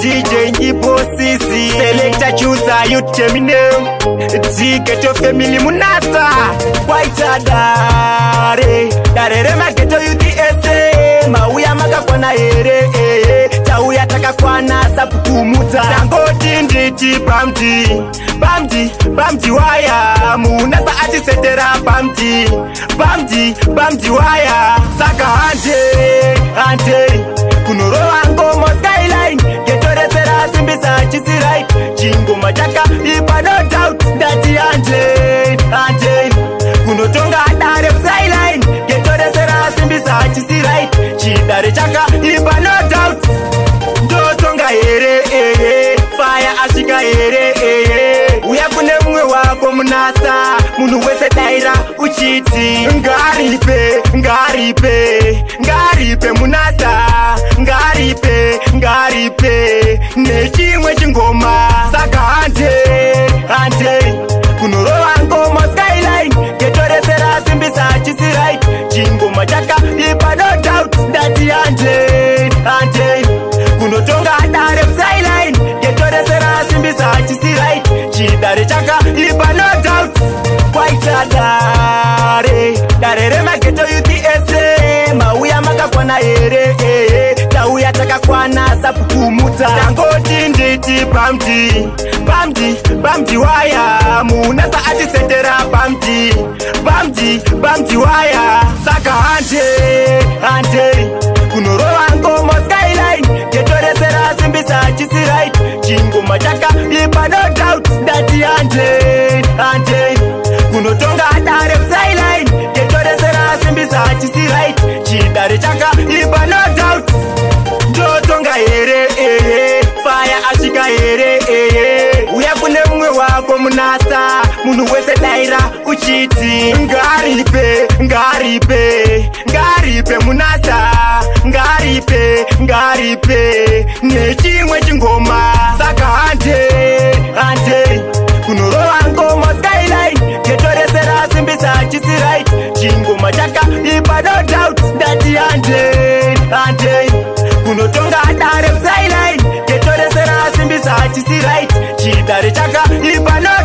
DJ Nipo Sisi Selecta Chusa Yutemine Ziketo Family Munasa Waita Dare Dare Rema Geto UTSA Mauya Maka Kwana Ere eh, eh. Tauya Taka Kwana Sapu Kumuta Tango Tindi Tipamti Bamti Bamti Waya Munasa Ati Setera Bamti Bamti Bamti Waya Saka Ante Ante Ante kunorohangomo skyline getoresera simbisa chisirait chingoma chaka munasa munhu wese daira uchiti ngaripe ngaripe ngaripe munasa ngaripe ngaripe nechimwe chingoma saka hante hante kunorova ngoma skyline ngetoresera simbisa chisirit chingoma chakaipa no doubt ndati hante kwana here ehe tauya takakwana sapukumuta tangoti nditi bamdi bamdi bamdi waya muna saatisendera bamdi bamdi bamdi waya saka hante hante kunorova ngomo skyline ngetoresera simbisa chisi right chingoma chaka ipa no doubt ndati hante hante kunotonga darepsa kunasa munhu wese daira uchiti ngaripe ngaripe ngaripe munasa ngaripe ngaripe nechimwe chingoma saka hante hante kunorova ngoma skyline chetoresera simbisa hachisi rit chingoma chaka ipa no doubt ndati hante hante kunotonga dare skyline chetoresera simbisa hachisi rit chidare chaka ipa no